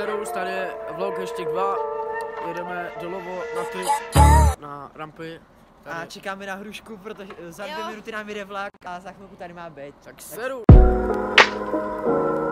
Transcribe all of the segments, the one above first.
Serus, tady je vlog hashtag 2, jedeme dolovo na ty, na rampy. Tady. A čekáme na hrušku, protože za dvě minuty nám jde vlak a za chvilku tady má být. Tak seru. Tady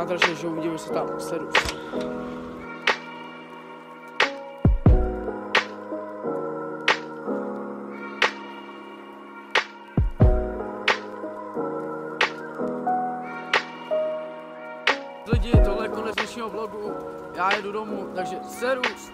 nádraží, že uvidíme se tam, serus. Dnešního vlogu, já jedu domů, takže serus.